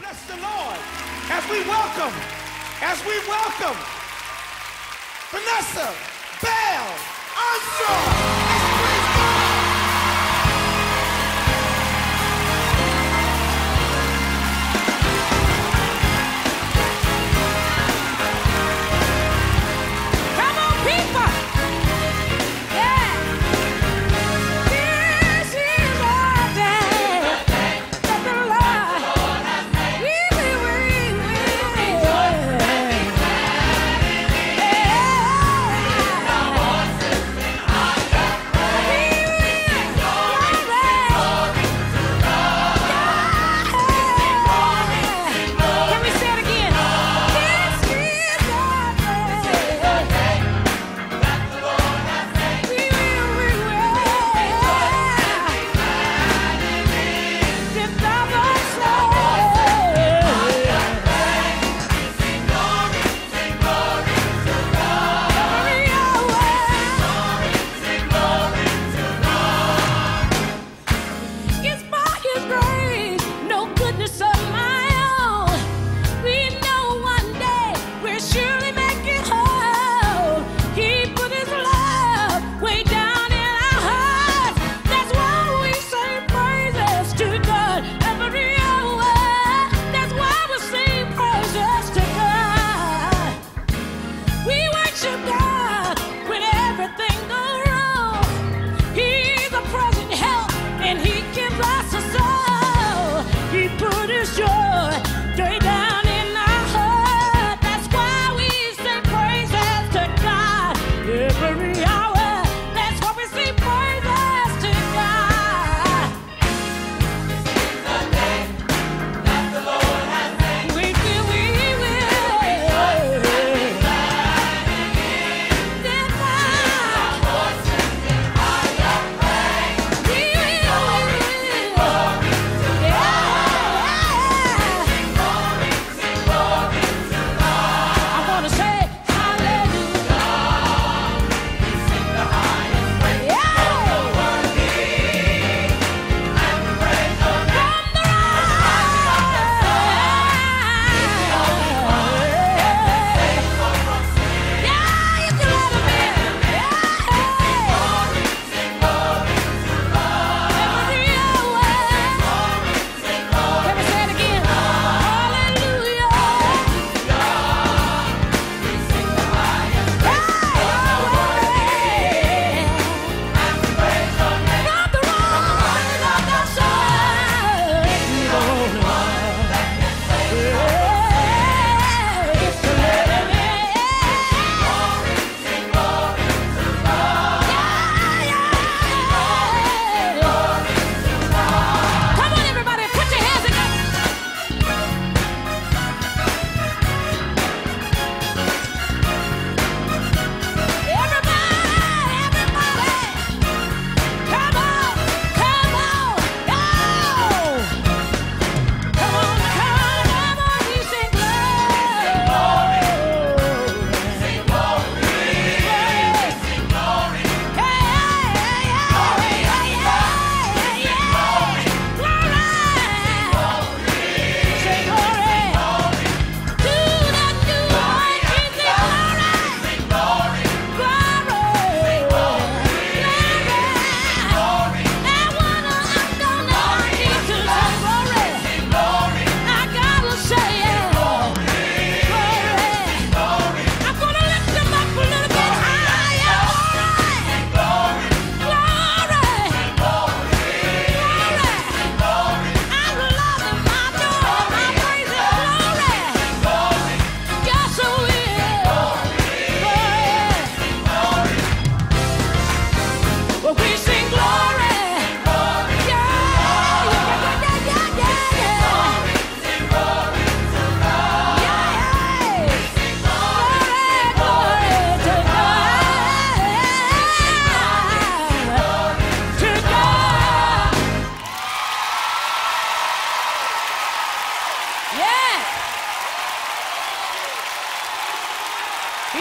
Bless the Lord as we welcome, as we welcome Vanessa Bell Armstrong.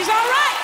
He's all right.